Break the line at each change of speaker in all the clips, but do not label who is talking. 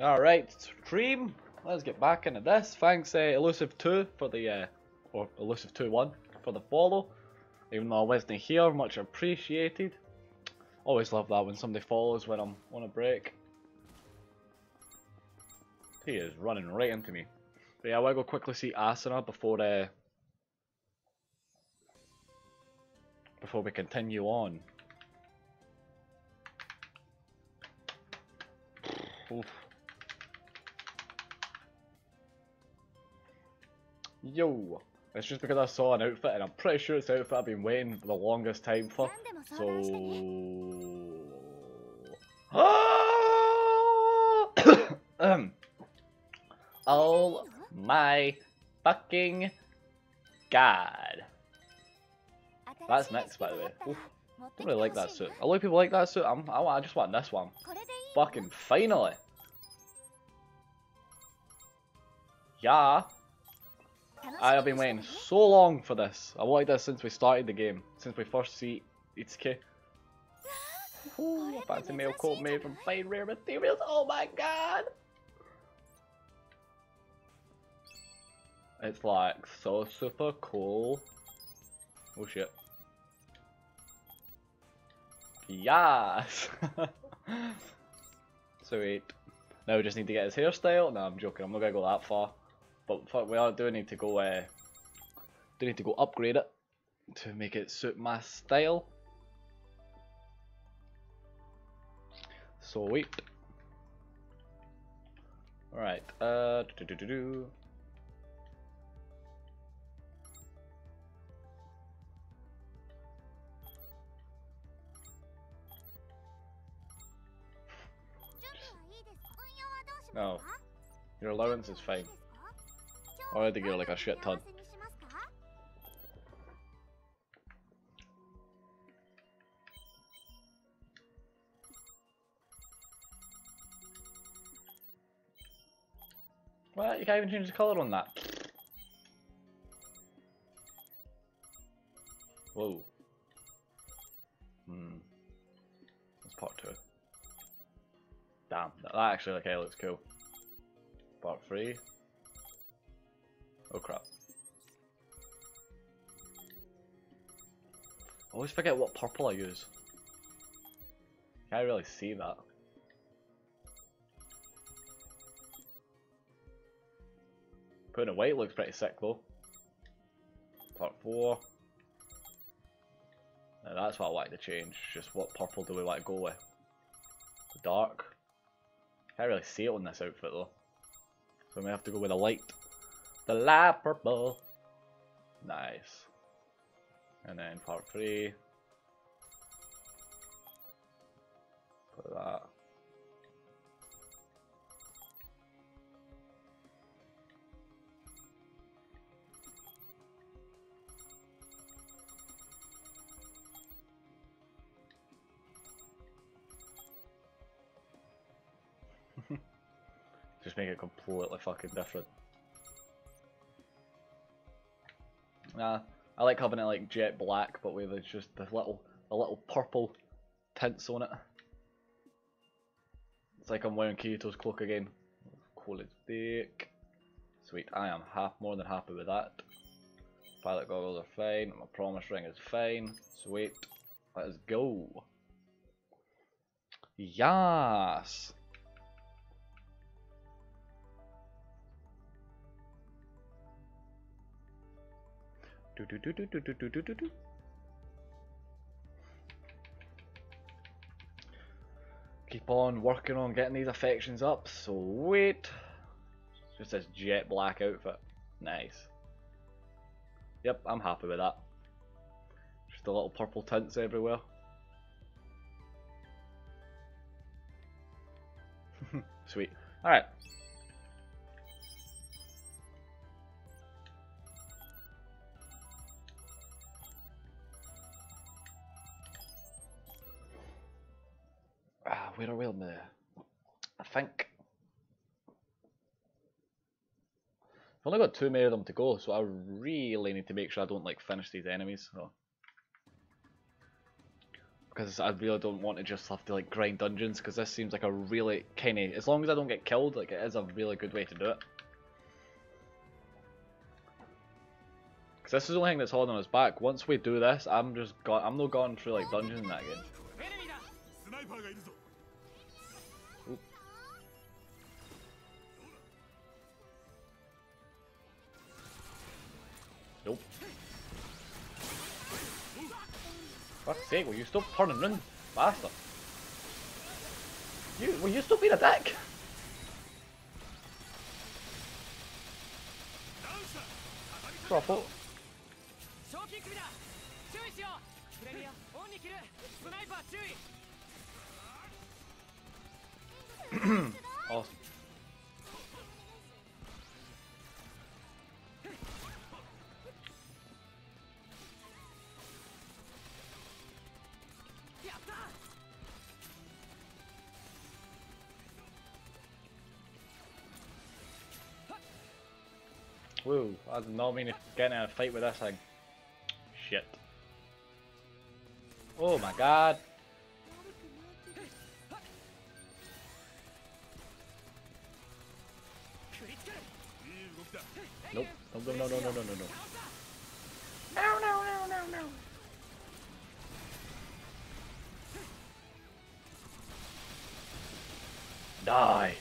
Alright, stream. Let's get back into this. Thanks, uh, Elusive2 for the, uh, or Elusive21 for the follow. Even though I wasn't here, much appreciated. Always love that when somebody follows when I'm on a break. He is running right into me. But yeah, I to go quickly see Asuna before, uh, before we continue on. Oof. Yo! It's just because I saw an outfit and I'm pretty sure it's outfit I've been waiting for the longest time for. So... um. oh my fucking god. That's next by the way. Oof. Don't really like that suit. A lot of people like that suit. I'm, I, I just want this one. Fucking finally. Yeah. I have been waiting so long for this. I wanted this since we started the game. Since we first see Itsuki. Ooh, a fancy male coat made from fine rare materials. Oh my god! It's like so super cool. Oh shit. Yes! Sweet. Now we just need to get his hairstyle. No, I'm joking. I'm not gonna go that far. But fuck, we are, do need to go. Uh, do need to go upgrade it to make it suit my style. Sweet. Alright. Uh. Do -do -do -do. No. Your allowance is fine. I had to go like a shit ton. Well, you can't even change the colour on that. Whoa. Hmm. That's part two. Damn, that actually okay looks cool. Part three. Oh crap. I always forget what purple I use. Can't really see that. Putting a white looks pretty sick though. Part 4. Now that's what I like to change, just what purple do we like to go with. Dark. Can't really see it on this outfit though. So we may have to go with a light. The light purple. Nice. And then part three. Put that. Just make it completely fucking different. Nah, I like having it like jet black, but with just the little, the little purple tints on it. It's like I'm wearing Kirito's cloak again. Cool as dick. Sweet, I am half more than happy with that. Pilot goggles are fine, my promise ring is fine. Sweet, let's go. Yes! Do do do do do do do do do. Keep on working on getting these affections up. Sweet. Just this jet black outfit. Nice. Yep, I'm happy with that. Just a little purple tints everywhere. Sweet. Alright. Where are we the... I think... I've only got two more of them to go, so I really need to make sure I don't like finish these enemies. So. because I really don't want to just have to like grind dungeons because this seems like a really kind of as long as I don't get killed, like it is a really good way to do it. Because this is the only thing that's holding us back. Once we do this, I'm just gone. I'm not going through like dungeons in that game. fuck's sake, will you stop turning round, bastard? You, will you stop being a dick? Awesome. Woo, I did not mean to get in a fight with this thing. Shit. Oh my god. Nope. No, no, no, no, no, no, no, no. No, no, no, no, no. Die.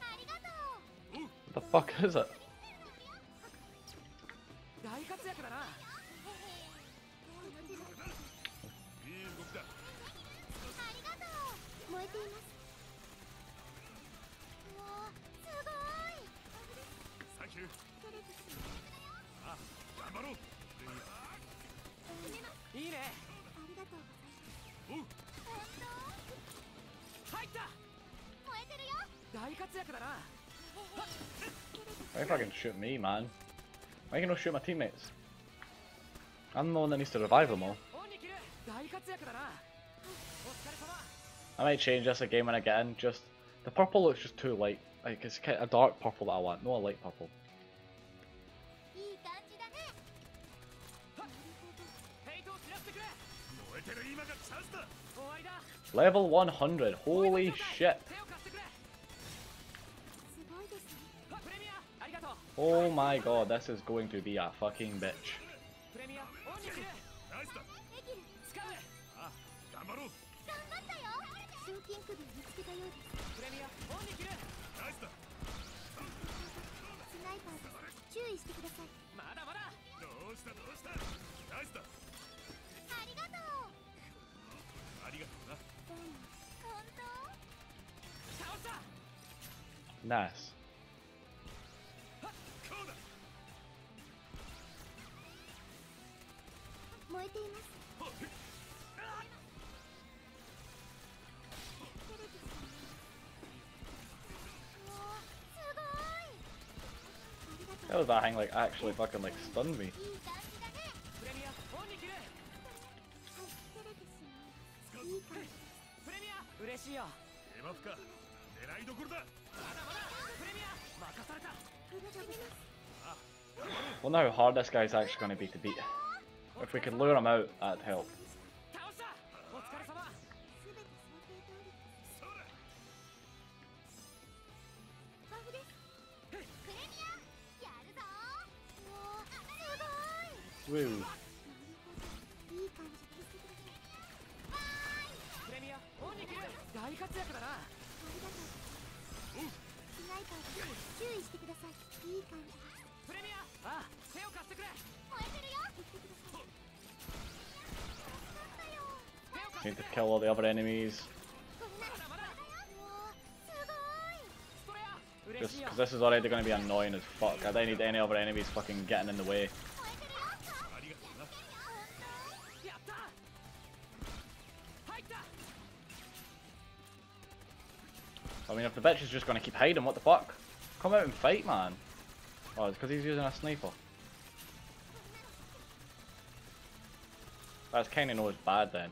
ありがとう
What the fuck is it?
大活
りがとう燃えていますうわすごい
サンキュー
テレビし
あ頑張ろう
いいね
ありがとう
おう
本
入った
当燃えてるよ
大活躍だな
Why fucking shoot me, man? Why you gonna shoot my teammates? I'm the one that needs to revive them all.
オンに切る大活躍だなお疲れ様
I might change this again when I get in. Just the purple looks just too light. Like it's kind of a dark purple that I want, not a light purple. Level 100, holy shit. Oh my god, this is going to be a fucking bitch. How
う
does that hang like actually fucking like stun me?
嬉しいよ
エマフか狙いどころだ
まだまだプレミア任された
飛びます
Wonder how hard this guy's actually going to be to beat. If we could lure him out, that'd help.
倒 大活躍だな
ありがとうスナイパーです注意してくださいいい感じです
プレミアああ手を貸してくれ
燃えてるよ言ってください助かったよ
Need to kill all the other enemies.
こんな
まだまだ
うわすごい
ストレア
Just
嬉しいよ
because this is already going to be annoying as fuck. I don't need any other enemies fucking getting in the way. I mean, if the bitch is just gonna keep hiding, what the fuck? Come out and fight, man. Oh, it's because he's using a sniper. That's kind of always bad then.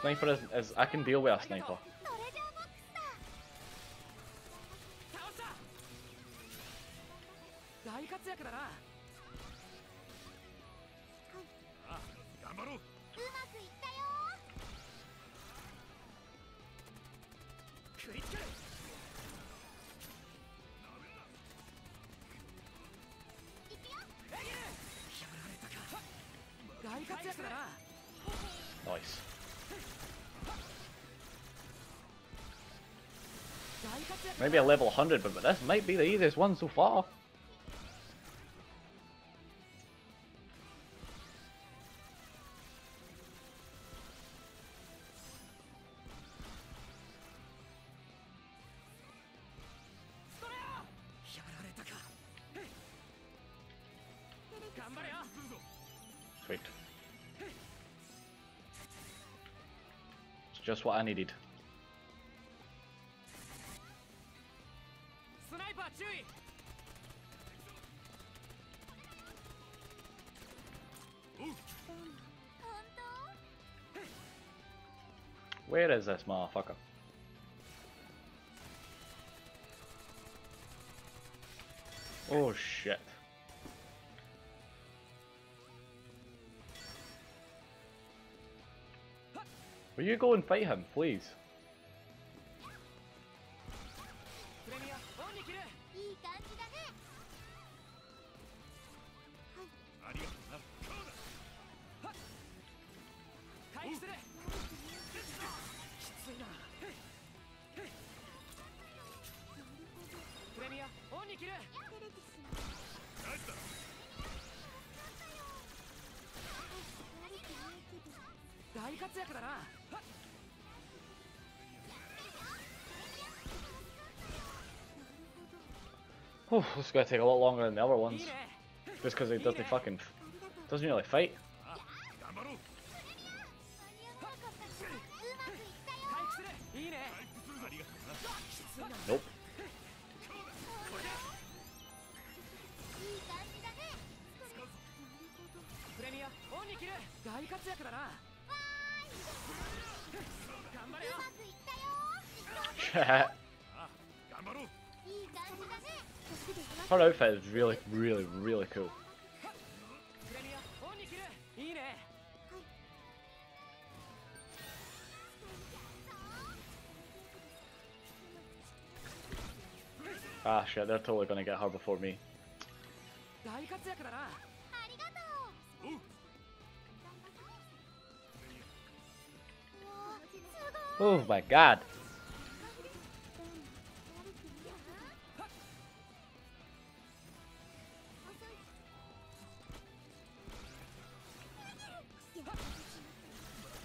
Sniper is, is, I can deal with a sniper. Maybe a level 100, but this might be the easiest one so far. Sweet. It's just what I needed. is this motherfucker? Oh shit. Will you go and fight him, please? Whew, this is gonna take a lot longer than the other ones. Just because it doesn't fucking doesn't really fight. Nope.
Yeah.
Her outfit is really, really, really cool. Ah shit, they're totally gonna get her before me. Oh my god!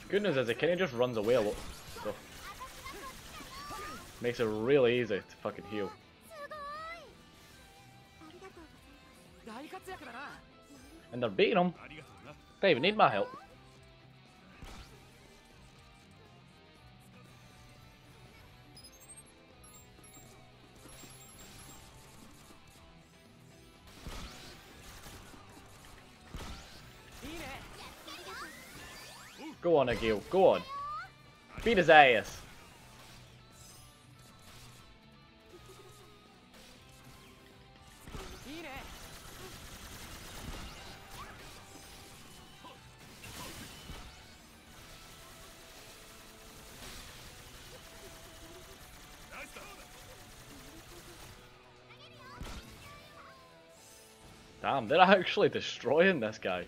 Goodness, is it kind of just runs away a lot. So makes it really easy to fucking heal. And they're beating him. They even need my help. Go on, Agil. Go on. Beat his ass. Damn, they're actually destroying this guy.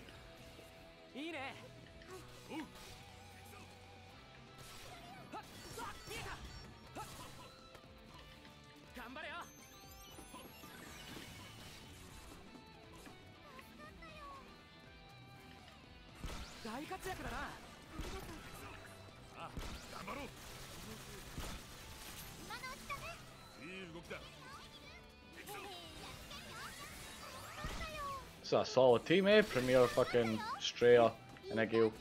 It's a solid team, eh? Premiere, fucking Strea, and Agil.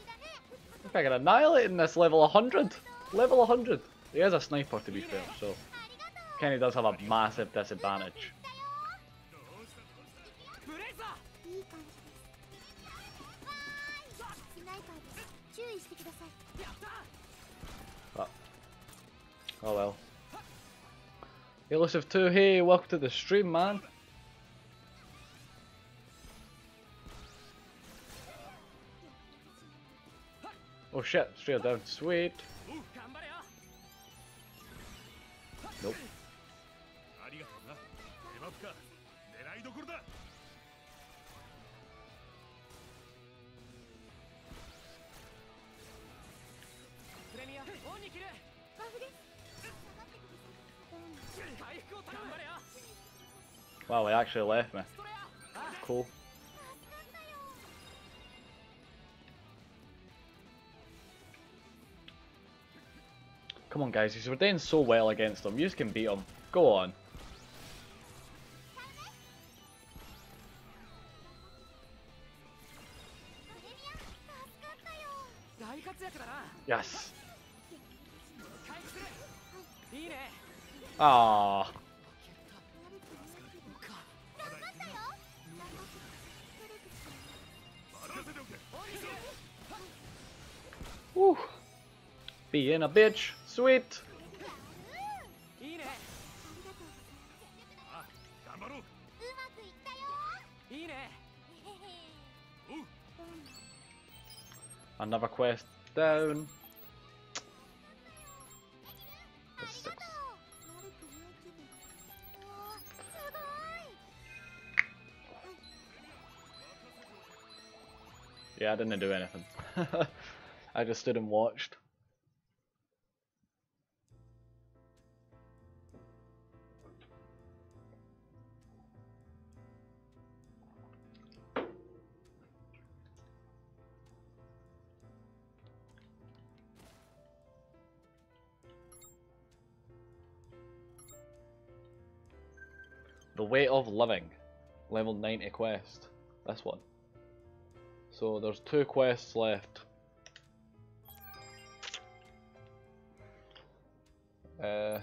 Look, I annihilate in this level 100. Level 100. He has a sniper, to be fair, so... Kenny does have a massive disadvantage.
Oh well. Elusive 2, hey, welcome to the stream, man. Oh shit, straight down. Sweet. Nope. Wow, he actually left me. Cool. Come on, guys. We're doing so well against them. You can beat them. Go on. Yes. Ah. Woo. Being a bitch. Sweet! Another quest down. Yeah, I didn't do anything. I just stood and watched. Way of Living, level 90 quest, this one. So there's two quests left. Uh,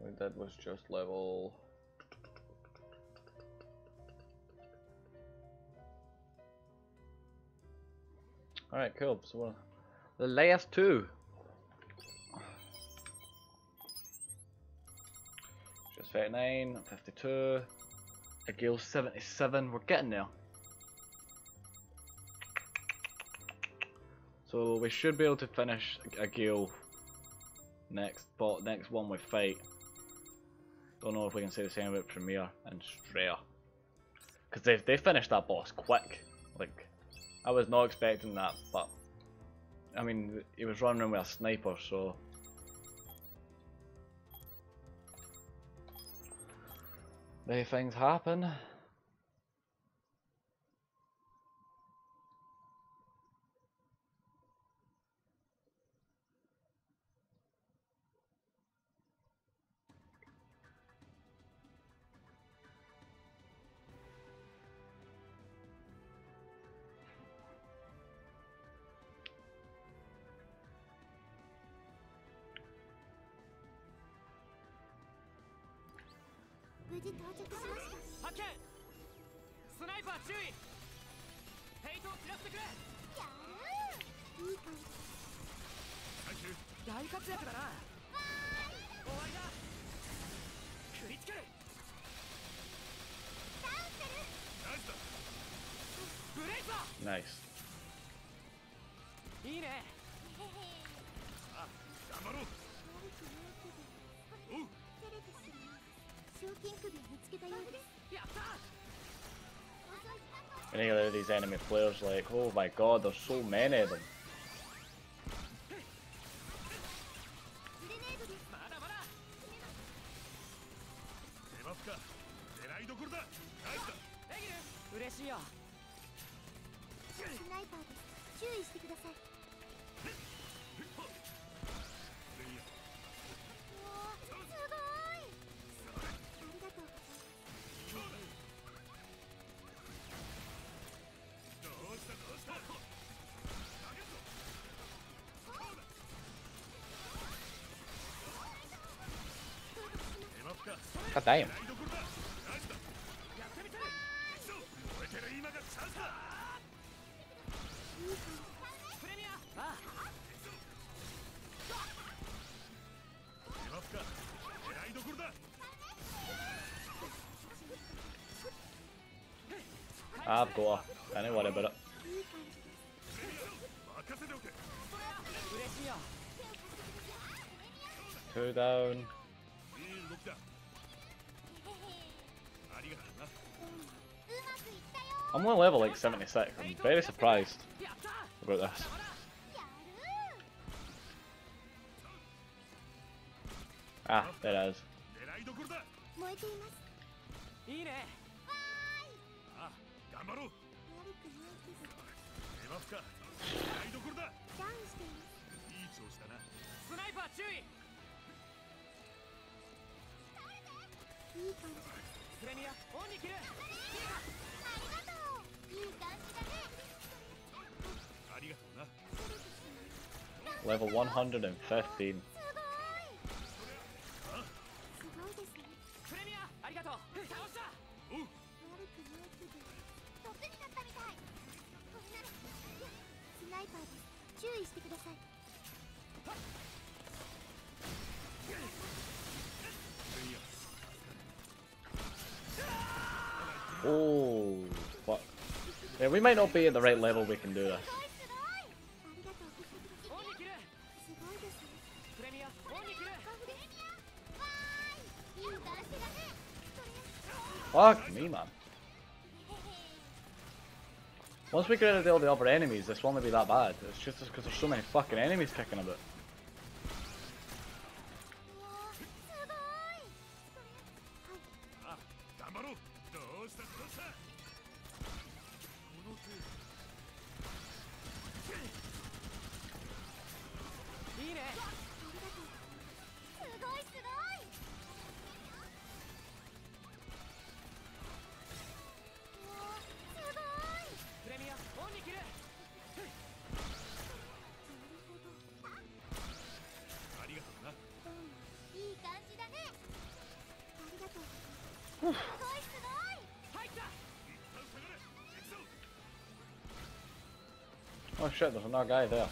we did was just level Alright, cool. So the last two. There's 39, 52. Agil 77. We're getting there. So we should be able to finish Agil next, but next one with Fate. Don't know if we can say the same about Premiere and Strea. Because they, they finished that boss quick. Like, I was not expecting that, but... I mean, he was running with a sniper, so... they things happen. these enemy players, like, oh my god, there's so many of them.
痛い
もあーだ
I'm only level like 76. I'm very surprised about this. Ah, there it is. Level 115. Oh, fuck. Yeah, we might not be at the right level we can do this. Fuck me, man. Once we get rid of all the other enemies, this won't be that bad. It's just because there's so many fucking enemies kicking about. shit, there's another guy there.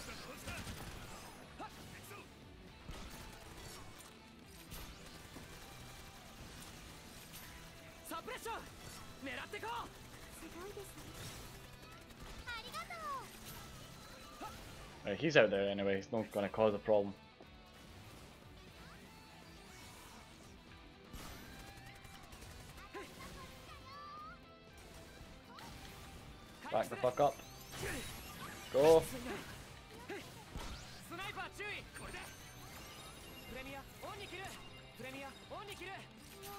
Right, he's out there anyway, he's not gonna cause a problem. Back the fuck up. と
スナイパー注意これでプレミアオンに切るプレミアオンに切る
すごい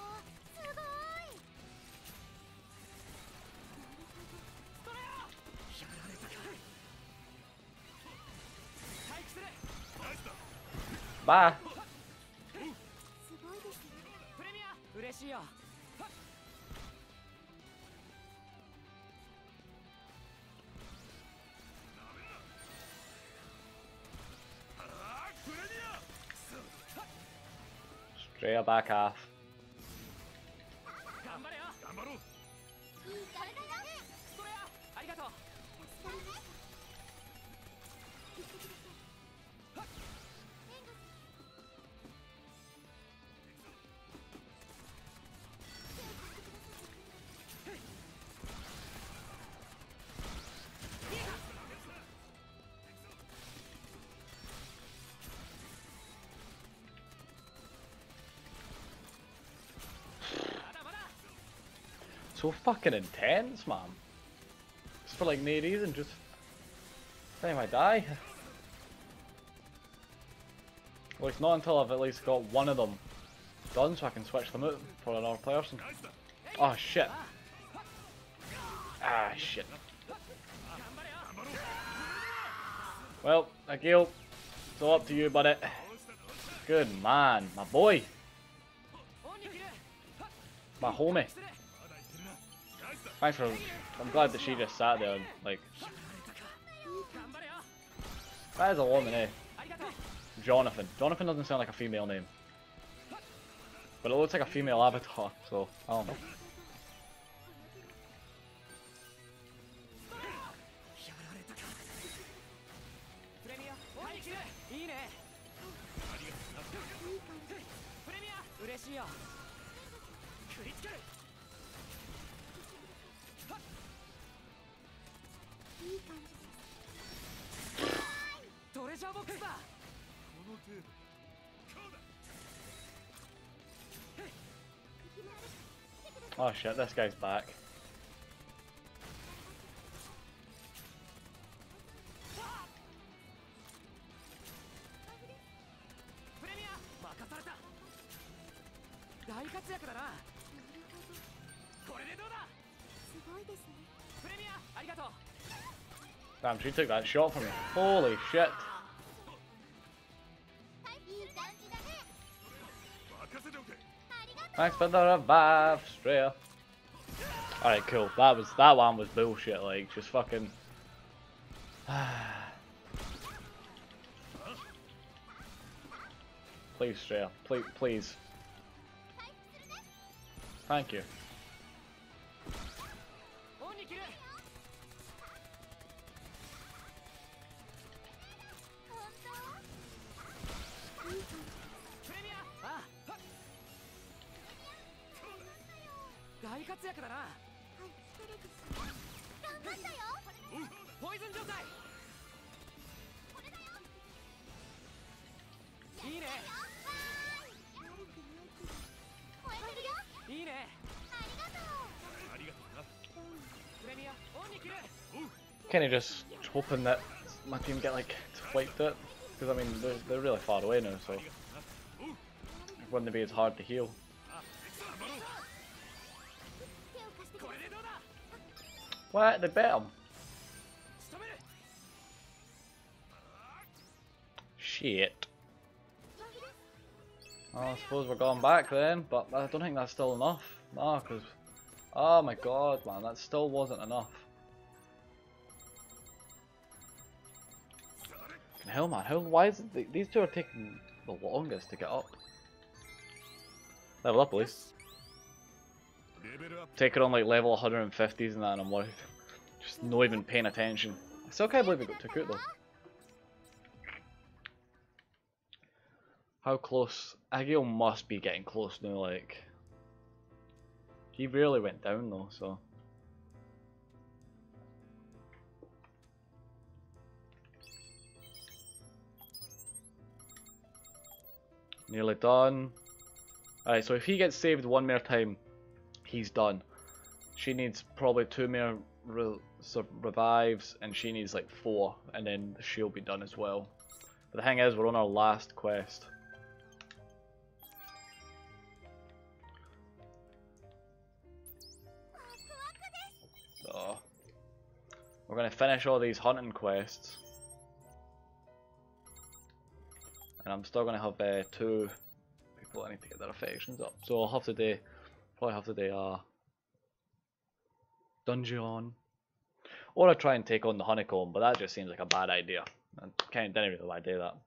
それよやられたか待機する
ナイスだ
バー。
すごいですね。
プレミア嬉しいよ。
Trail back half. so fucking intense, man. Just for like no reason, just... Time I die. Well, it's not until I've at least got one of them done so I can switch them out for another person. Oh shit. Ah shit. Well, Agil, it's all up to you, buddy. Good man, my boy. My homie. Thanks for. I'm glad that she just sat there and, like. That is a woman, eh? Jonathan. Jonathan doesn't sound like a female name. But it looks like a female avatar, so I don't know. Oh shit, this guy's back. Damn, she took that shot from me. Holy shit. Thanks for the revive, Strea. Alright, cool. That was that one was bullshit, like just fucking Please, Strea. Please please. Thank you. kind of just hoping that my team get like wiped it, because I mean they're, they're really far away now, so it wouldn't be as hard to heal. What? They bet him. Shit. I suppose we're going back then, but I don't think that's still enough. No, because... Oh my god, man, that still wasn't enough. Fucking hell, man. How, why is it these two are taking the longest to get up? Level up,
please.
Take it on like level 150s and that, and I'm like, just not even paying attention. I still can't believe it got took out though. How close? Agil must be getting close now, like. He really went down though, so. Nearly done. Alright, so if he gets saved one more time, he's done. She needs probably two more re sur- revives, and she needs like four, and then she'll be done as well. But the thing is, we're on our last quest. So, we're gonna finish all these hunting quests, and I'm still gonna have uh, two people I need to get their affections up. So I'll have to do, probably have to do a dungeon, or I try and take on the honeycomb, but that just seems like a bad idea. I can't didn't really want to do that.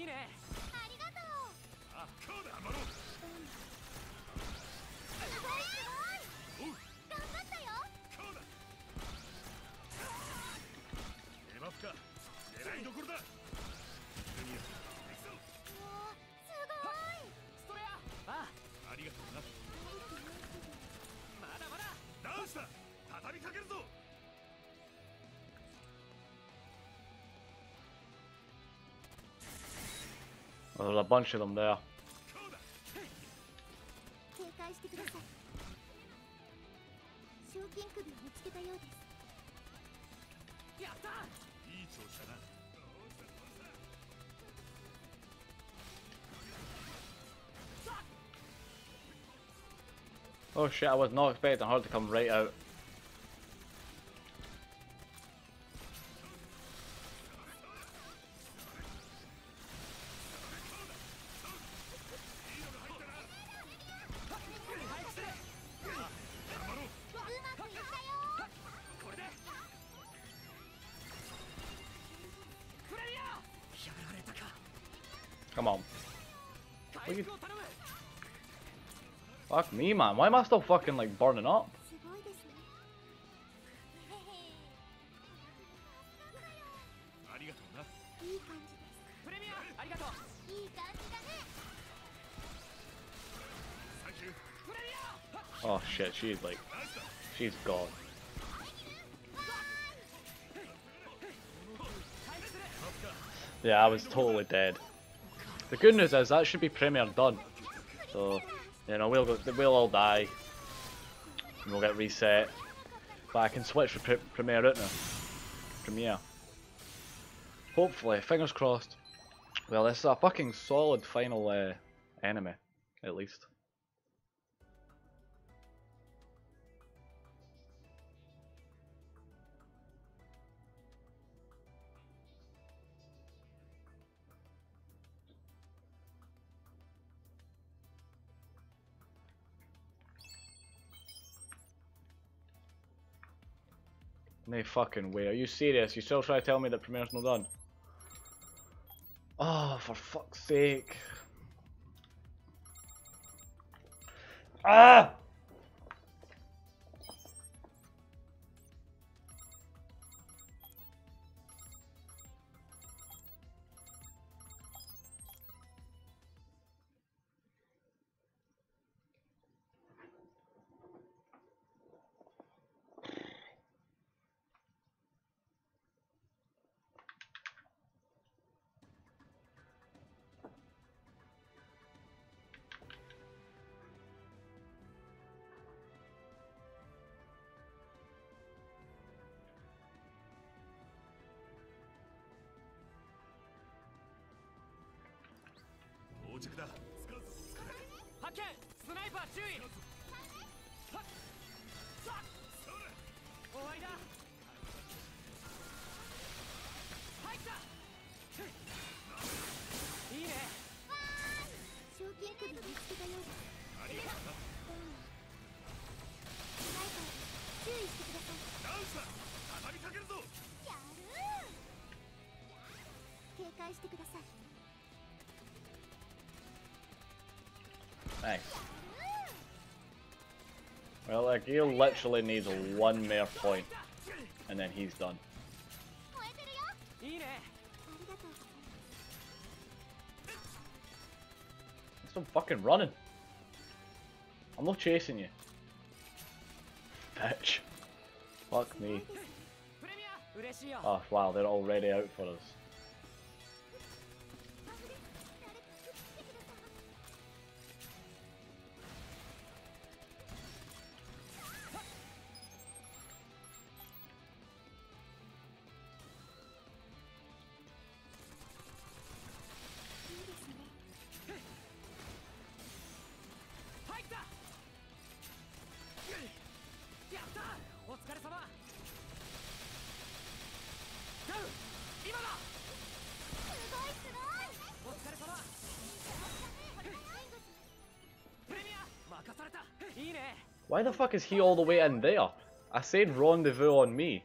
いいね Well, there's a bunch of them there. Oh shit, I was not expecting her to come right out. Fuck me, man. Why am I still fucking, like, burning up? Oh shit, she's like, she's gone. Yeah, I was totally dead. The good news is that should be Premiere done. So you know, we'll go, we'll all die. And we'll get reset. But I can switch for pre premiere out now. Premiere. Hopefully, fingers crossed. Well, this is a fucking solid final uh, enemy, at least. No fucking way. Are you serious? You still try to tell me that Premiere's not done? Oh, for fuck's sake. Ah!
発見スナイパー注意はっ終わりだ入った。いいね
賞金首見つけたようです
ありがとう
スナイパー注意してください
ダウンスだ畳みかけるぞ
やる警戒してください
Nice. Well, like, he literally needs one more point, and then he's done. Stop fucking running. I'm not chasing you. Bitch. Fuck me. Oh, wow, they're already out for us. Why the fuck is he all the way in there? I said rendezvous on me.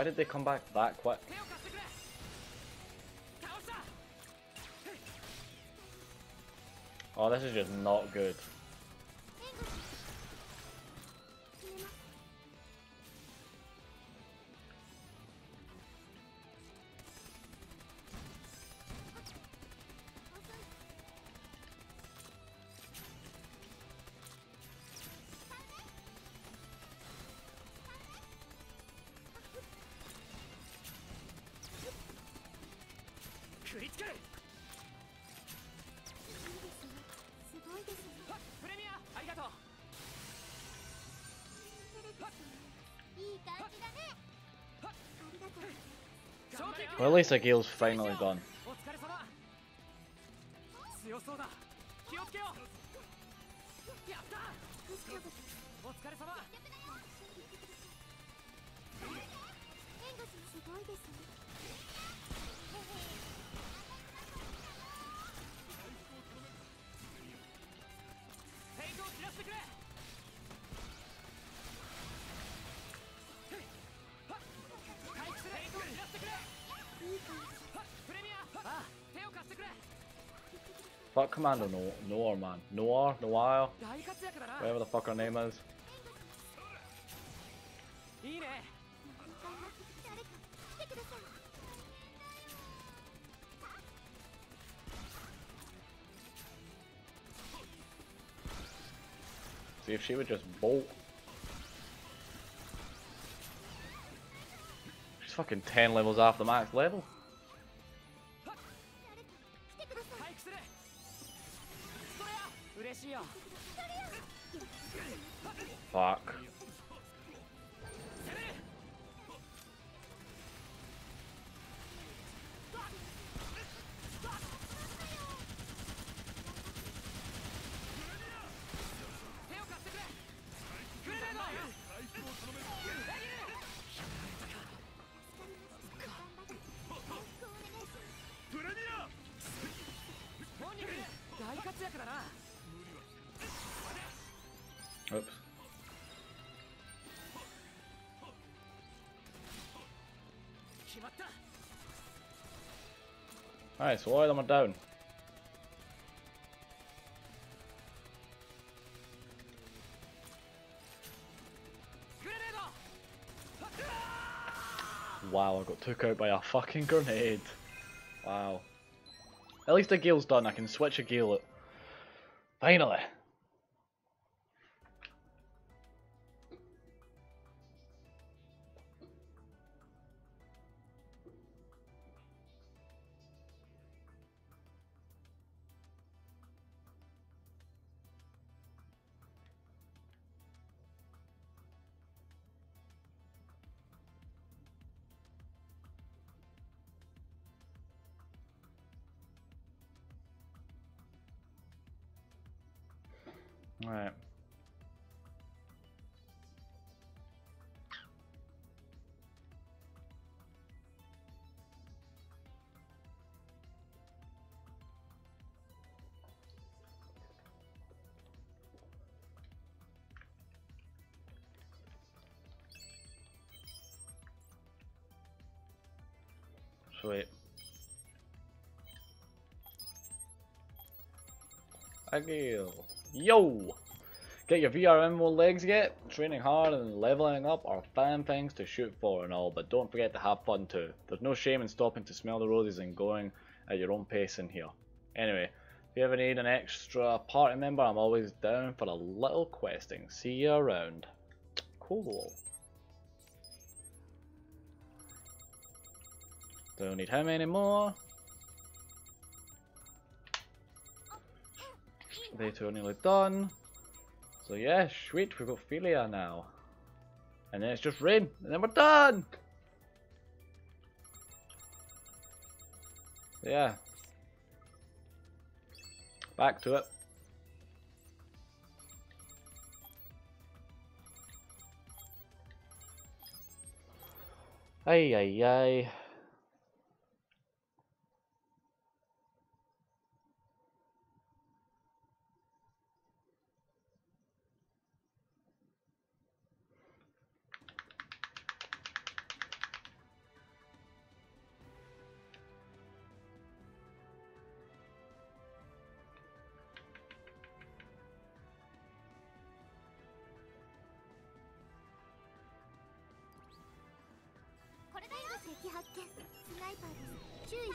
Why did they come back that quick? Oh, this is just not good.
食いつける
すごいですね
はっプレミアありがとう
テレビさんいい感じだねありがとう
頑張れよ
Well, at least Agil's finally done. Commando no Noir, man. Noir? Noir? Whatever the fuck her name is. See if she would just bolt. She's fucking 10 levels off the max level. Alright, so all of them are down. Wow, I got took out by a fucking grenade. Wow. At least Agil's done, I can switch a gale up. Finally! Agil. Yo! Get your VRM more legs yet? Training hard and leveling up are fine things to shoot for and all, but don't forget to have fun too. There's no shame in stopping to smell the roses and going at your own pace in here. Anyway, if you ever need an extra party member, I'm always down for a little questing. See you around. Cool. Don't need how many more? They two are nearly done. So yeah, sweet, we've got Philia now. And then it's just Rain, and then we're done! Yeah. Back to it. Ay ay ay.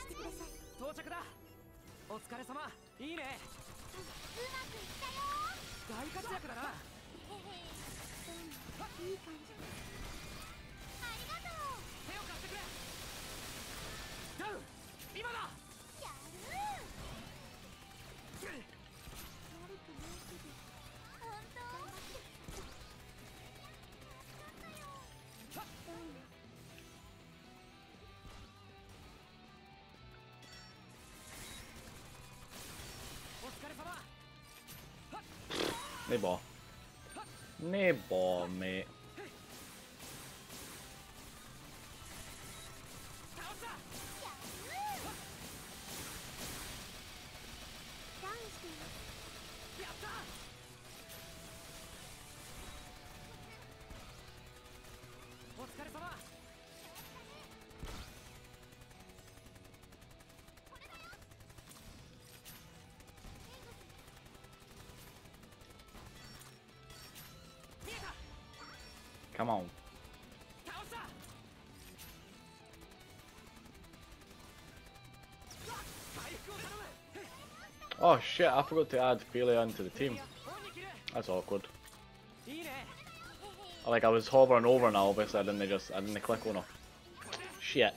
してください。
到着だ。お疲れ様。いいね。
うまくいったよ
大活躍だな。
へへ。うん。いい感じありがとう。
手を貸してくれ。ダウン今だ
Nee ball. Nee ball, mate.
倒
Oh shit, I forgot to add Quelion to the team. That's awkward. Like I was hovering over and obviously I didn't just I didn't click on her. Shit.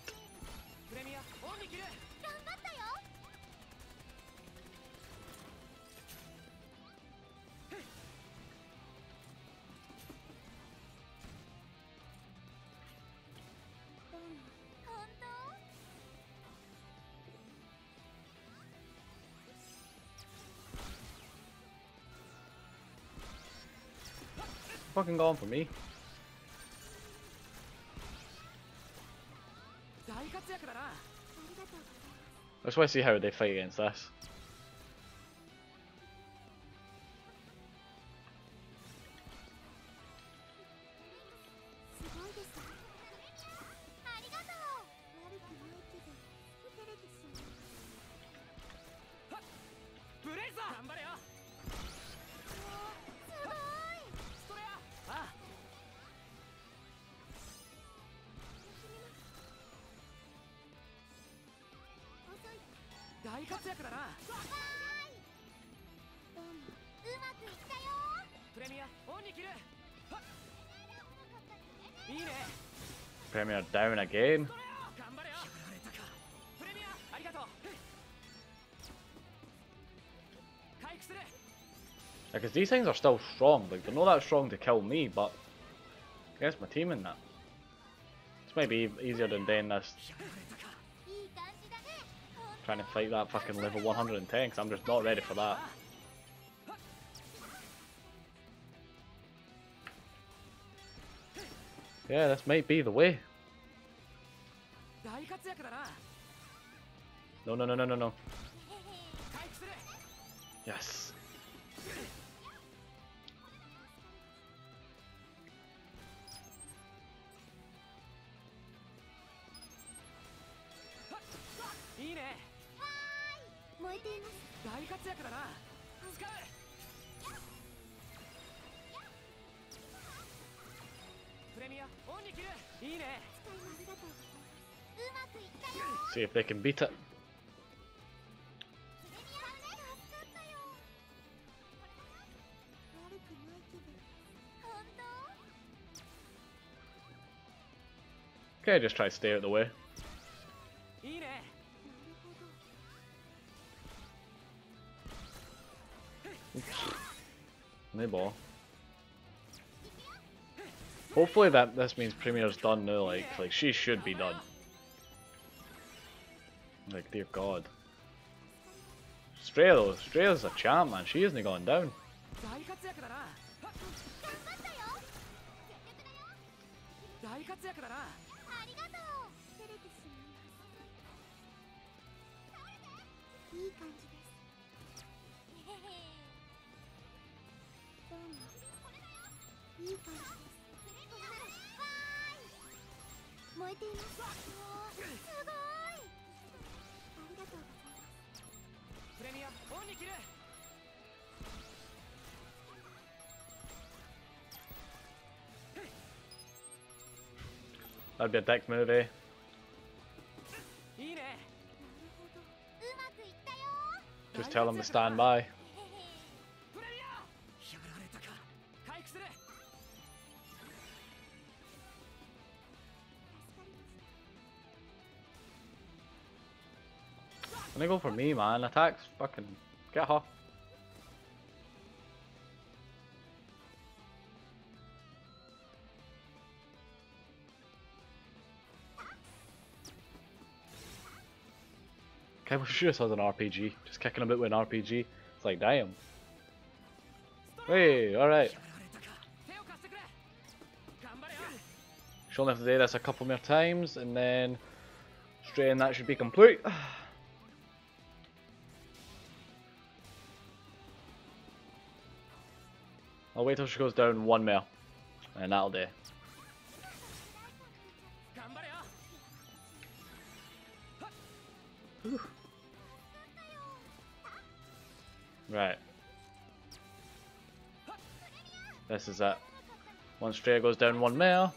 fucking going for me? I just want to see how they fight against
us.
大活躍だな
わーいうんうまくいったよ
プレミアオンに切るはっいいね
Premier down again.
ストレア頑張れよやられたかプレミアありがとう回復する
Because these things are still strong. Like they're not that strong to kill me, but against my team in that. This might be e- easier than doing this trying to fight that fucking level 110 because I'm just not ready for that. Yeah, this might be the way. No, no, no, no, no, no. Yes.
えています
大活躍だな使うプレミアオンに切るいいね
使いもありがとうございますうまくいったよ
See if they can beat it.
プレミアね助かったよ悪くないけど本当
Okay, just try to stay out of the way. No ball. Hopefully that this means Premiere's done now. Like, like she should be done. Like, dear God. Strea though, Strea's a champ, man. She isn't going down. That'd be a dick movie. Just tell him to stand by. Gonna go for me, man. Attacks, fucking get off. Okay, we should have an RPG. Just kicking a bit with an RPG. It's like, damn. Hey, alright. She'll only have to do this a couple more times, and then straight in that should be complete. I'll wait till she goes down one mil. And that'll do. Right. This is it. Once Drea goes down one
mil.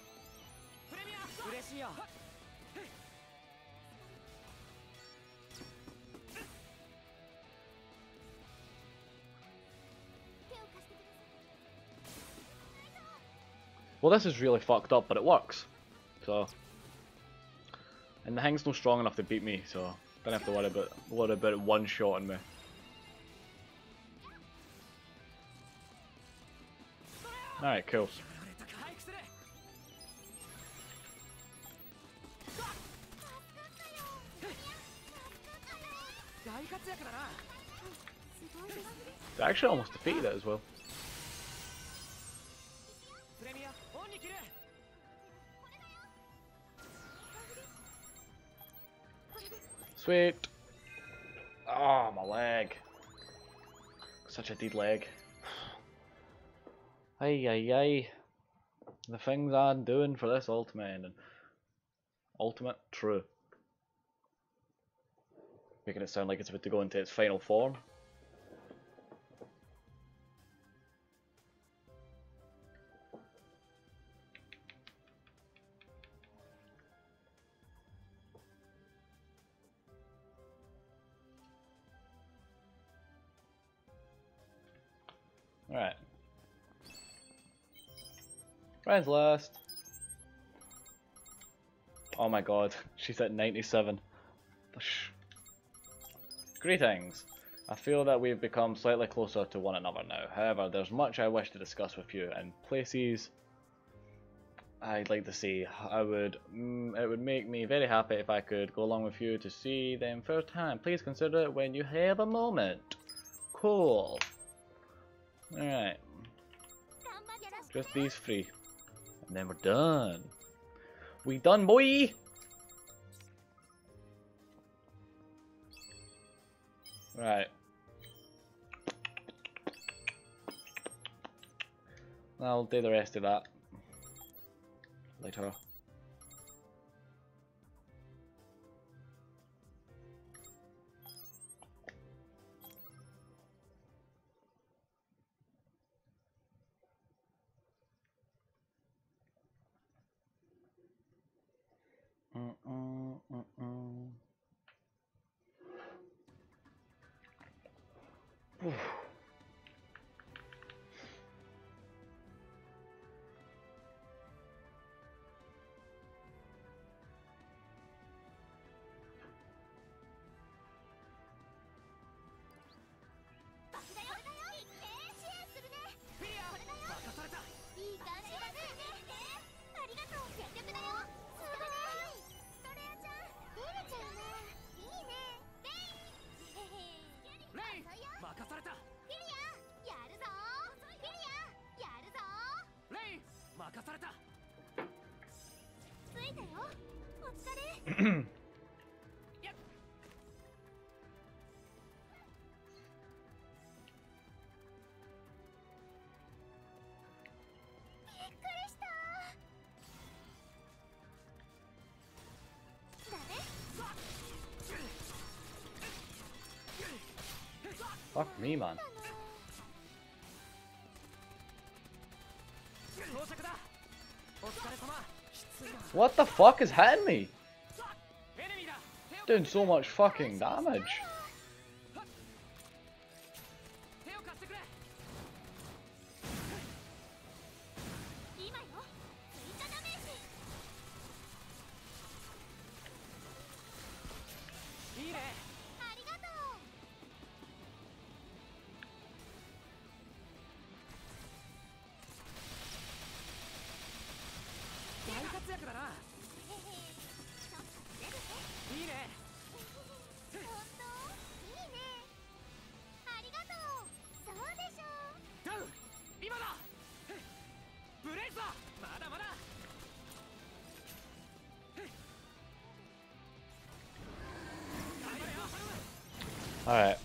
Well, this is really fucked up, but it works. So, and the hang's not strong enough to beat me, so don't have to worry about worry about one shot on me.
All right, cool.
They actually almost defeated it as well. Sweet. Oh, my leg. Such a dead leg. Ay, ay, ay. The things I'm doing for this ultimate and ultimate true. Making it sound like it's about to go into its final form. Ryan's last. Oh my god, she's at 97. Sh- Greetings. I feel that we've become slightly closer to one another now. However, there's much I wish to discuss with you, and places I'd like to see. I would. Mm, it would make me very happy if I could go along with you to see them firsthand. Please consider it when you have a moment. Cool. Alright, just these three. And then we're done. We done, boy! Right. I'll do the rest of that later. Fuck me, man. What the fuck is hitting me? Doing so much fucking damage. Alright.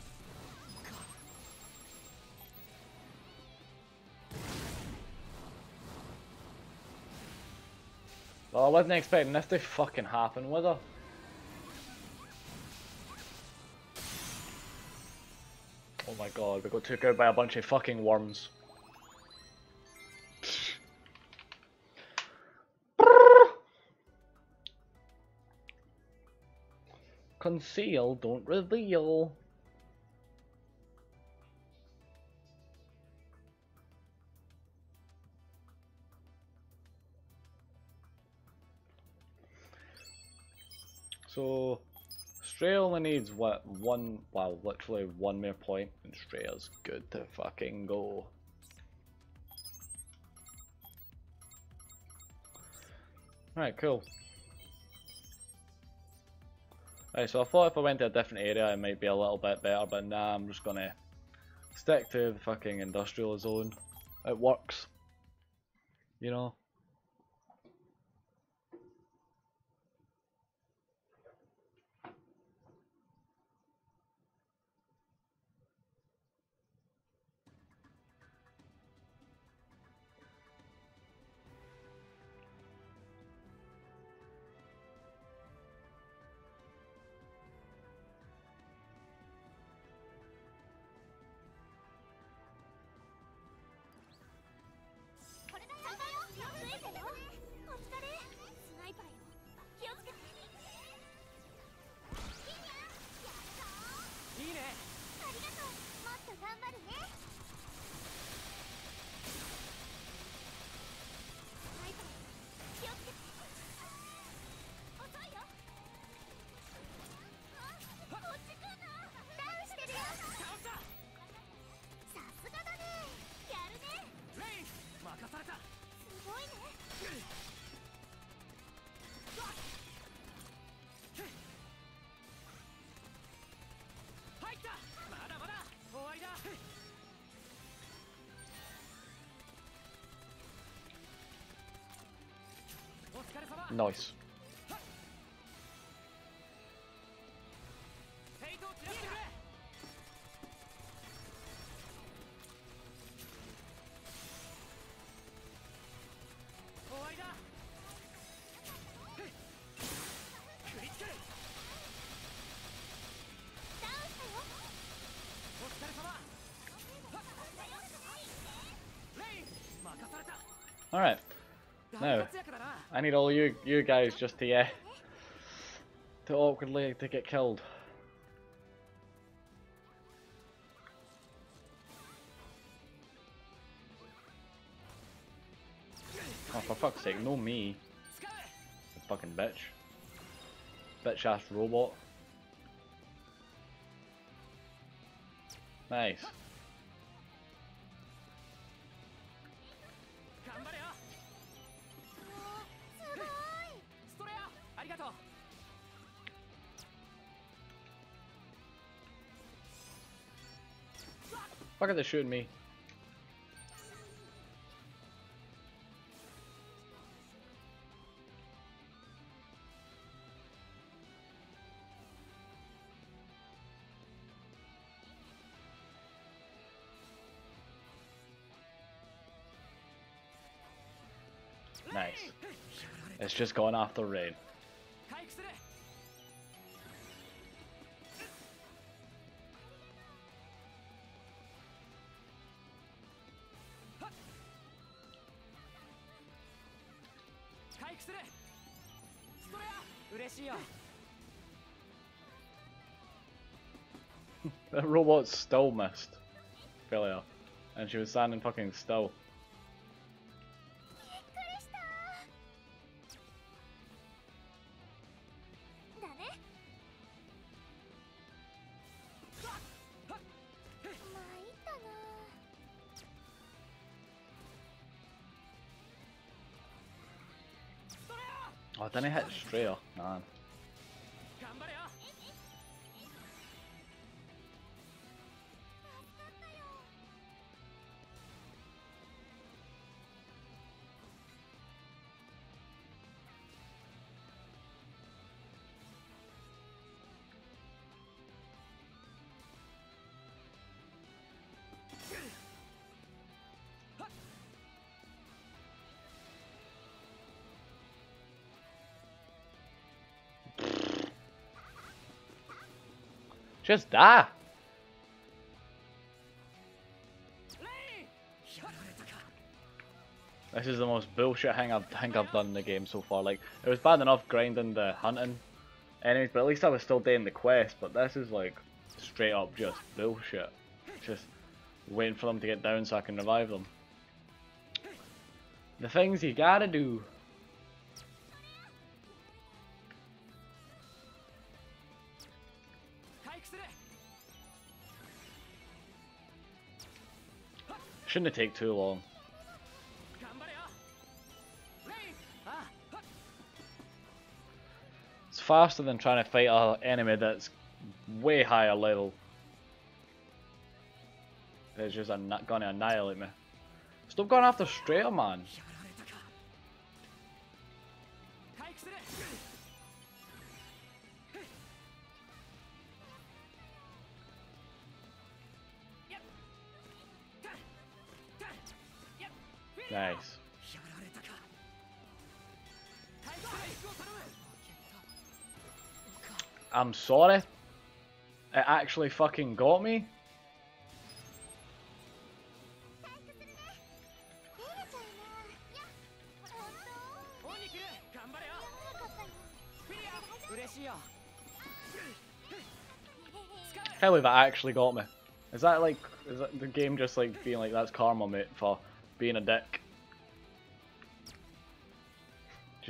Well, I wasn't expecting this to fucking happen, was I? Oh my god, we got took out by a bunch of fucking worms. Conceal, don't reveal. Strea only needs what one, well, literally one more point, and Strea is good to fucking go. Alright, cool. Right, so I thought if I went to a different area it might be a little bit better, but nah, I'm just gonna stick to the fucking industrial zone. It works. You know? Nice. Alright. Now, I need all you you guys just to yeah to awkwardly to get killed. Oh for fuck's sake, no me. You fucking bitch. Bitch ass robot. Nice. Fuck are they shooting me? Nice. It's just going off the rain. The robot still missed. Failure. And she was standing fucking still. Oh, didn't I hit straight off? Just die. This is the most bullshit thing I've, think I've done in the game so far. Like, it was bad enough grinding the hunting enemies, but at least I was still doing the quest. But this is like straight up just bullshit. Just waiting for them to get down so I can revive them. The things you gotta do. Shouldn't take too long. It's faster than trying to fight an enemy that's way higher level. It's just gonna annihilate me. Stop going after Strea, man. Nice. I'm sorry. It actually fucking got me. Hell, that actually got me. Is that like, is that the game just like being like, that's karma, mate, for being a dick?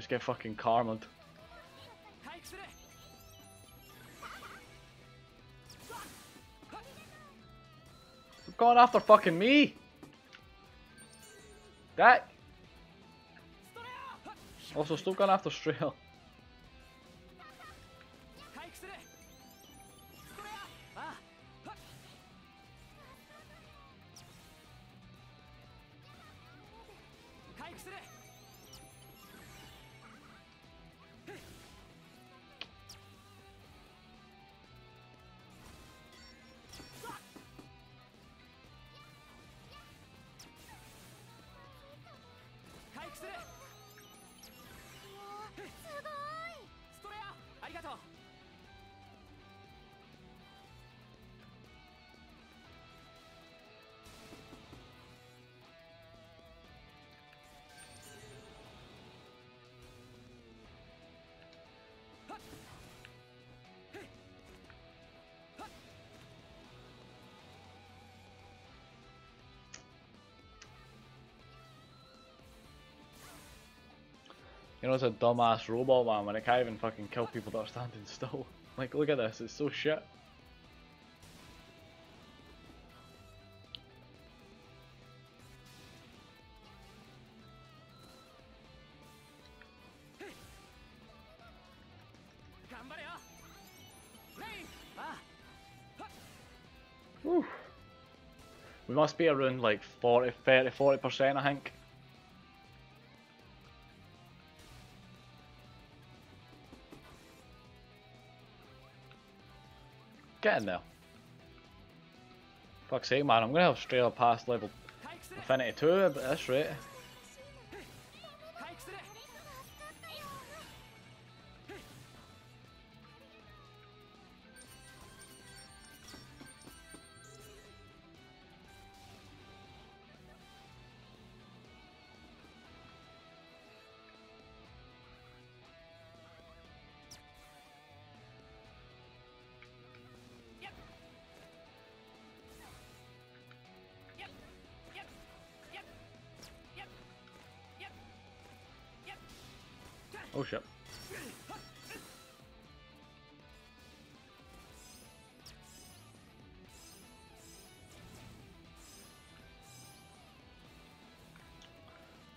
just get fucking karmed. going after fucking me. That. Also, still going after Strail. You know it's a dumbass robot man when it can't even fucking kill people that are standing still. Like look at this, it's so shit. We must be around like 40, 30, 40% I think. Getting there. Fuck's sake, man. I'm going to have straight up past level Infinity 2 at this rate.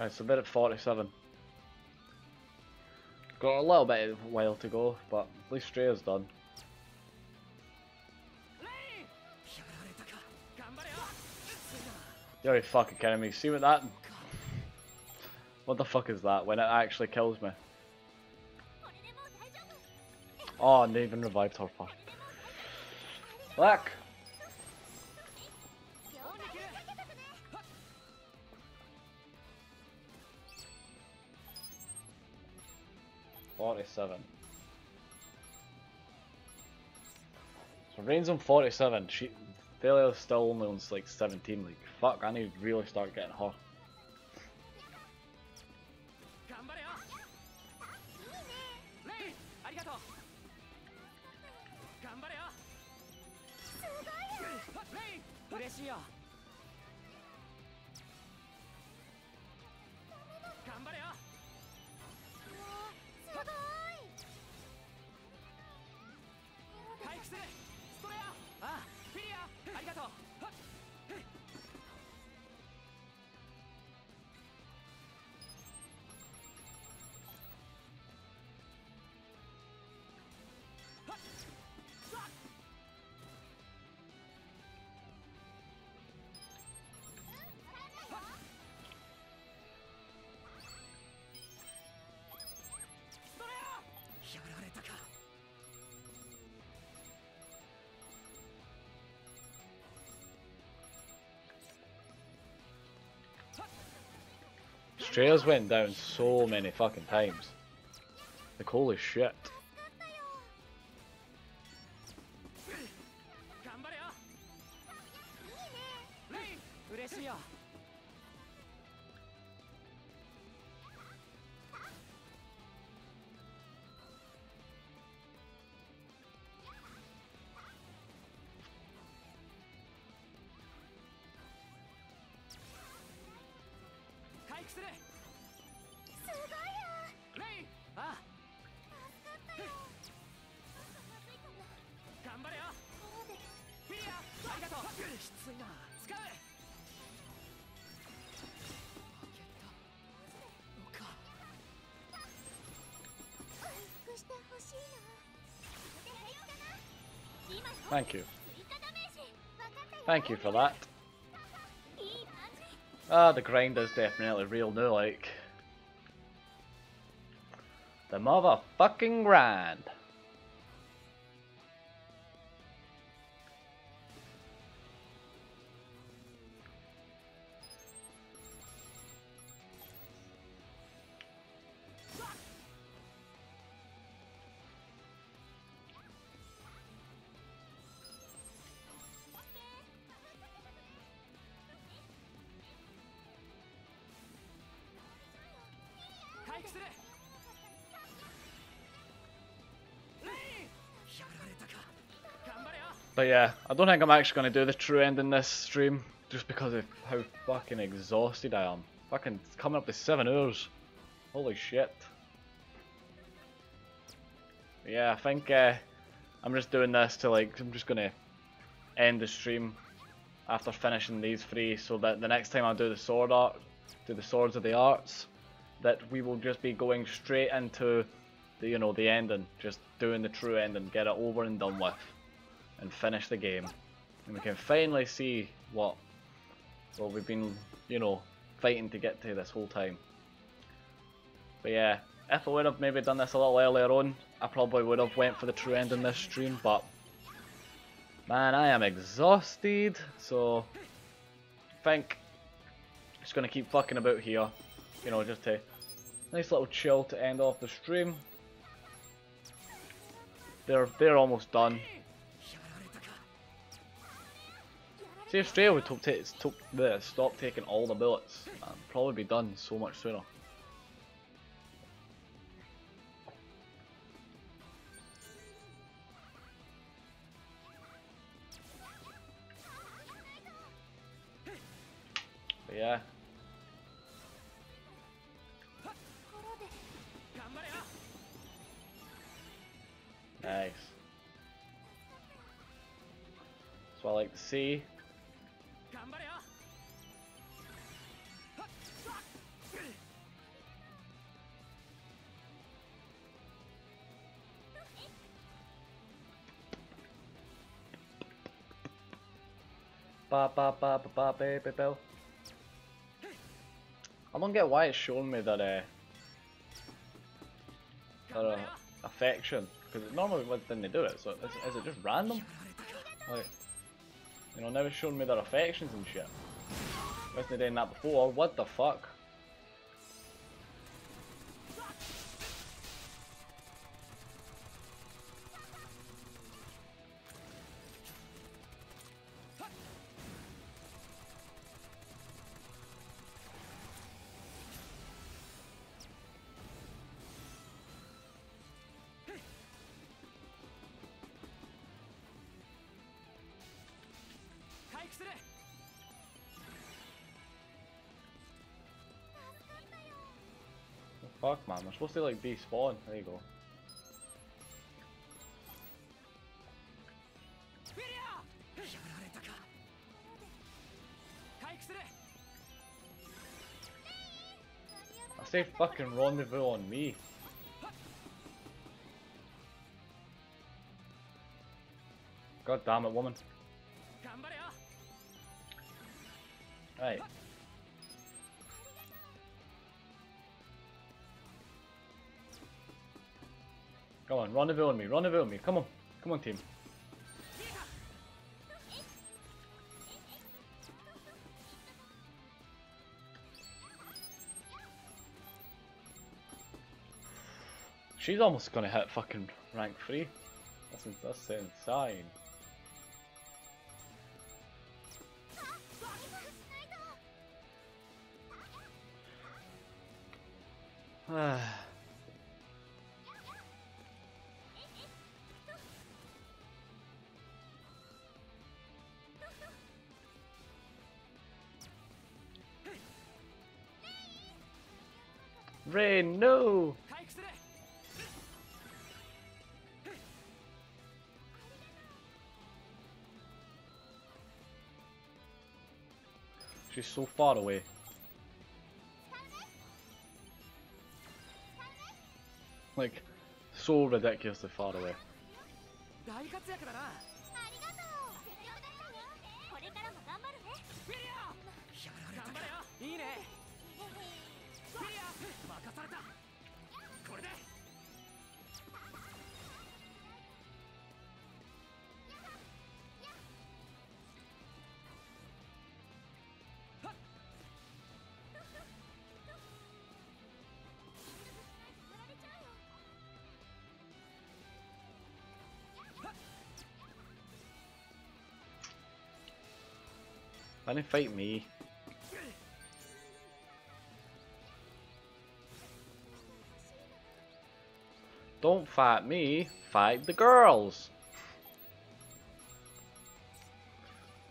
It's a bit at 47. Got a little bit of while to go, but at least Strea's done. You're you fucking kidding me. See what that... What the fuck is that when it actually kills me? Oh, and they even revived her.
Fuck. Black.
47. So Rain's on 47. She Philia's still only owns like 17. Like, fuck, I need to really start getting her. Strea's went down so many fucking times. Like holy shit. Thank you. Thank you for that. Ah, the grind is definitely real now, like. The motherfucking grind. But yeah, I don't think I'm actually going to do the true end in this stream, just because of how fucking exhausted I am. Fucking coming up to 7 hours. Holy shit. Yeah, I think uh, I'm just doing this to like, I'm just going to end the stream after finishing these three so that the next time I do the sword art, do the swords of the arts, that we will just be going straight into the, you know, the ending, just doing the true ending, get it over and done with and finish the game. And we can finally see what well we've been, you know, fighting to get to this whole time. But yeah, if I would have maybe done this a little earlier on, I probably would have went for the true end in this stream, but man, I am exhausted, so I think just gonna keep fucking about here. You know, just to nice little chill to end off the stream. They're they're almost done. See, Australia would took, took the stop taking all the bullets. Probably be done so much sooner. But yeah. Nice. So I like to see. Ba ba ba ba ba baby bill. I don't get why it's showing me that uh, that uh, affection because normally when they do it, so is, is it just random? Like, you know, never showing me their affections and shit. Wasn't doing that before? What the fuck? Fuck man, we're supposed to like be despawn. There you go. I say fucking rendezvous on me. God damn it, woman. Right. Come on, rendezvous on me, rendezvous on me. Come on, come on, team. She's almost gonna hit fucking rank 3. That's, that's insane. Ah. Rain, no! She's so far away. Like, so ridiculously far away. Didn't fight me? Don't fight me, fight the girls!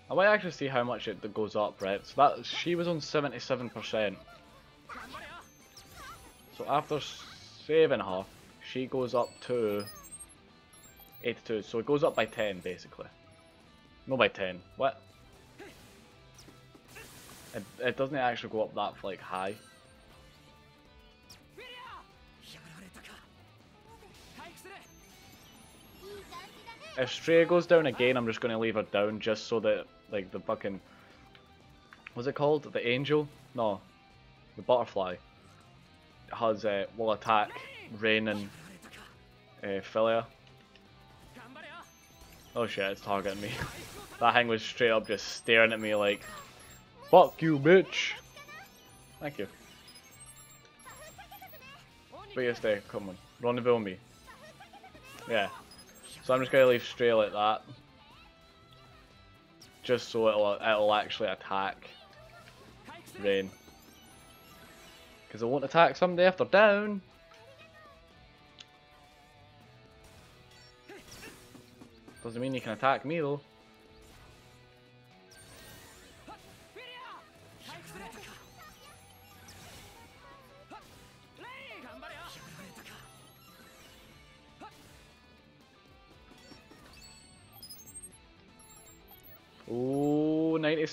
I might actually see how much it goes up, right? So that she was on 77%. So after saving her, she goes up to 82. So it goes up by 10 basically. No by 10. What? It, it doesn't actually go up that like high. If Strea goes down again, I'm just going to leave her down just so that, like, the fucking... What's it called? The angel? No. The butterfly. Has, uh, will attack Rain and uh, Philia. Oh shit, it's targeting me. that thing was straight up just staring at me like, Fuck you, bitch. Thank you. But yes, there, come on. Rendezvous me. Yeah. So I'm just going to leave Strea like that. Just so it'll, it'll actually attack Rain. Because it won't attack someday after down. Doesn't mean you can attack me though.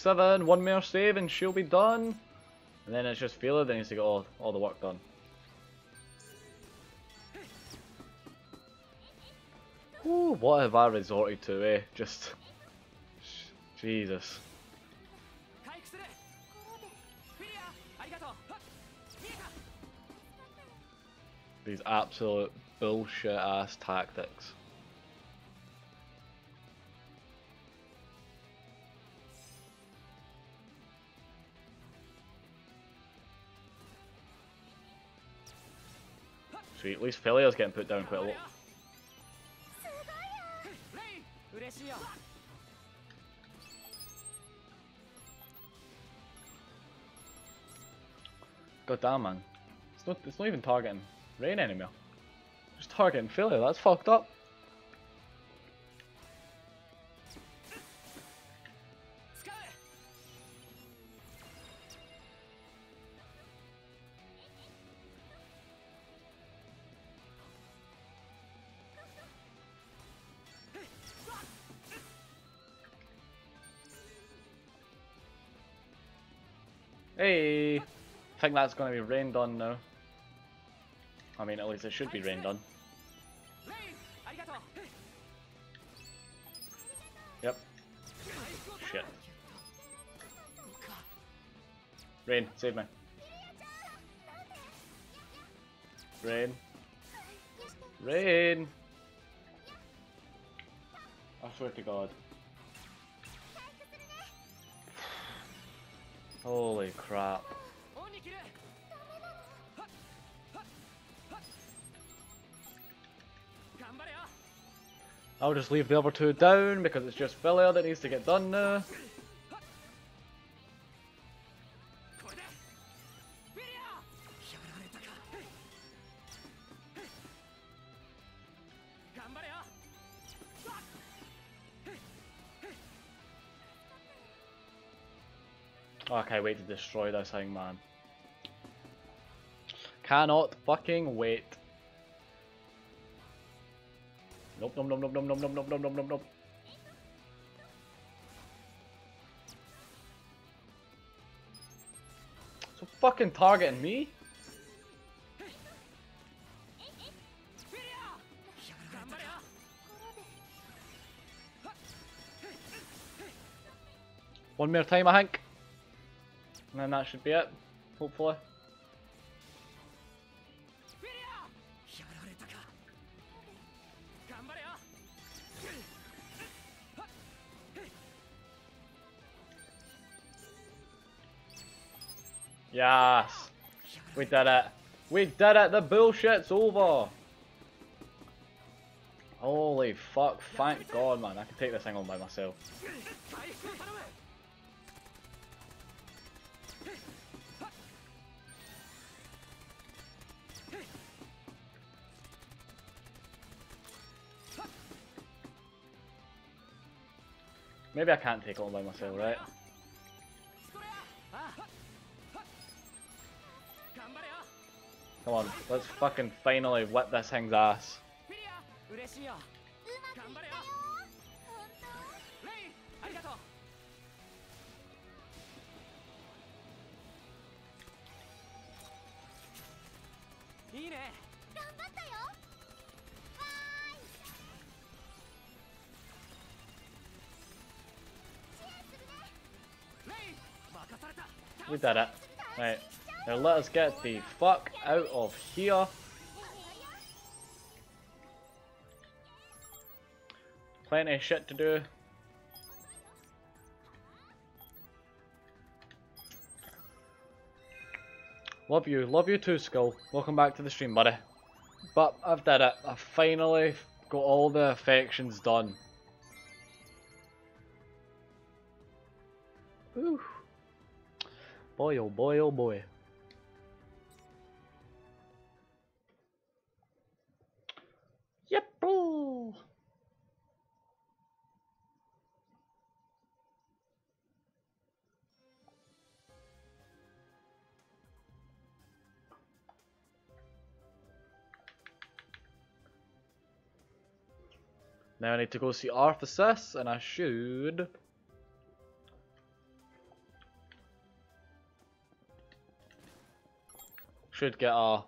seven, one more save and she'll be done. And then it's just Philia that needs to get all, all the work done. Ooh, what have I resorted to, eh? Just... Jesus. These absolute bullshit ass tactics. tree. At least Philia's getting put down quite a lot. God damn, man. It's not, it's not even targeting Rain anymore. Just targeting Philia, that's fucked up. think that's going to be rained on now. I mean, at least it should be rained on. Yep. Shit. Rain, save me. Rain. Rain! I swear to god. Holy crap. I'll just leave the other two down because it's just Philia that needs to get done now. Okay, I can't wait to destroy this thing, man cannot fucking wait. Nope, nope, nope, nope, nope, nope, nope, nope, nope, nope, nope. So fucking targeting me? One more time, I think. And then that should be it, hopefully. Yes. We did it. We did it. The bullshit's over. Holy fuck. Thank God, man. I can take this thing on by myself. Maybe I can't take it on by myself, right? Come on, let's fucking finally whip this thing's ass. We did it. Right now let us get the fuck out of here. Plenty of shit to do. Love you, love you too, Skull. Welcome back to the stream, buddy. But I've did it. I finally got all the affections done. Ooh. Boy, oh boy, oh boy. Now I need to go see Arthas, and I should. Should get a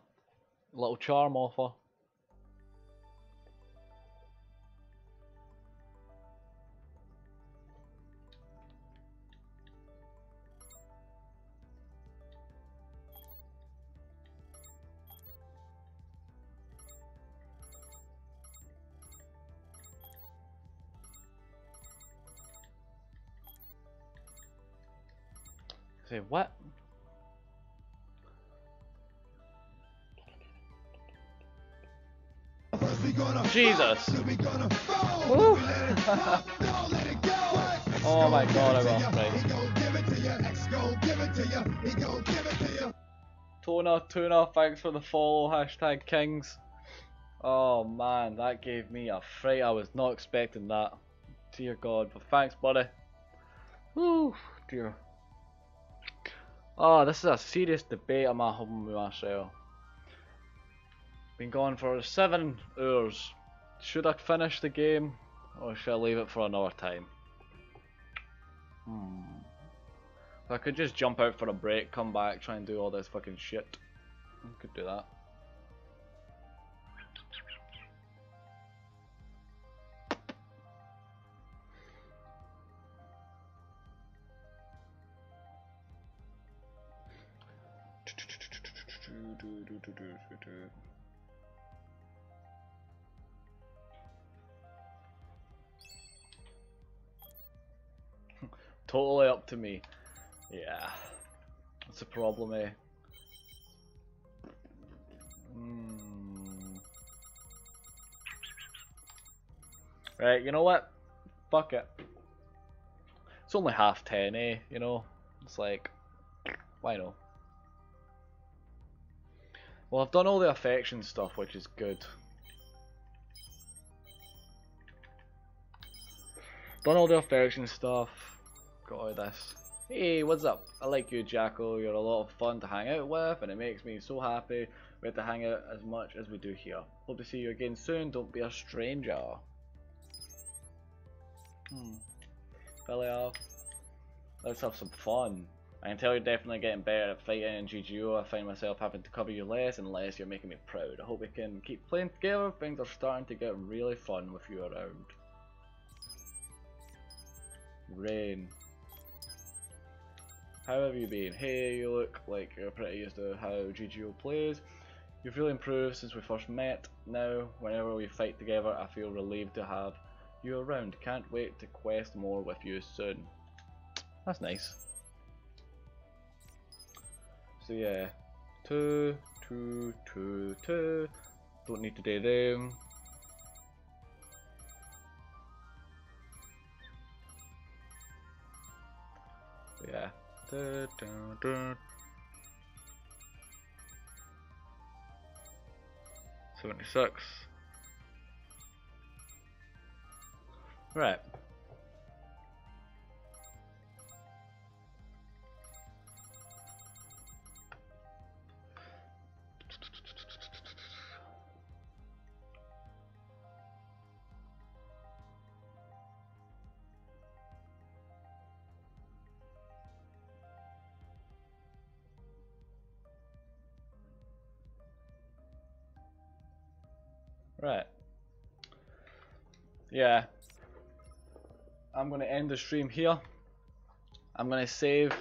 little charm offer. Tona, Tuna, thanks for the follow, hashtag Kings. Oh man, that gave me a fright. I was not expecting that. Dear God, but thanks, buddy. Whew, dear. Oh, this is a serious debate I'm having with myself. Been gone for seven hours. Should I finish the game or should I leave it for another time? Hmm. I could just jump out for a break, come back, try and do all this fucking shit. I could do that. totally up to me. Yeah. That's a problem, eh? Mm. Right, you know what? Fuck it. It's only half ten, eh? You know? It's like, why not? Well, I've done all the affection stuff, which is good. Done all the affection stuff. Got all this. Hey, what's up? I like you, Jackal. You're a lot of fun to hang out with, and it makes me so happy we get to hang out as much as we do here. Hope to see you again soon. Don't be a stranger. Hmm. Belly off. Let's have some fun. I can tell you're definitely getting better at fighting in GGO. I find myself having to cover you less and less. You're making me proud. I hope we can keep playing together. Things are starting to get really fun with you around. Rain. How have you been? Hey, you look like you're pretty used to how GGO plays. You've really improved since we first met. Now, whenever we fight together, I feel relieved to have you around. Can't wait to quest more with you soon. That's nice. So yeah, two, two, two, two. Don't need to do them. Yeah. Seventy six. Right. Right. Yeah. I'm going to end the stream here. I'm going to save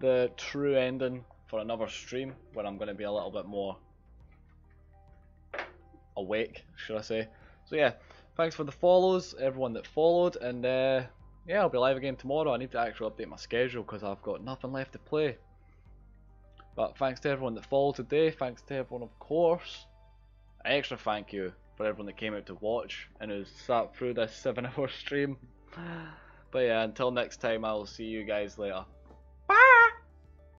the true ending for another stream where I'm going to be a little bit more awake, should I say. So yeah, thanks for the follows, everyone that followed, and uh, yeah, I'll be live again tomorrow. I need to actually update my schedule because I've got nothing left to play. But thanks to everyone that followed today, thanks to everyone of course. Extra thank you for everyone that came out to watch and who sat through this 7 hour stream. But yeah, until next time, I'll see you guys later.